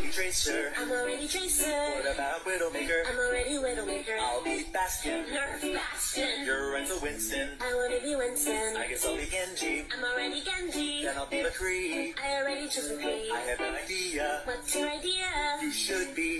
Tracer. I'm already Tracer. What about Widowmaker? I'm already Widowmaker. I'll be Bastion. Nerf Bastion. You're Hanzo Winston. I wanna be Winston. I guess I'll be Genji. I'm already Genji. Then I'll be McCree. I already chose McCree. I have an idea. What's your idea? You should be.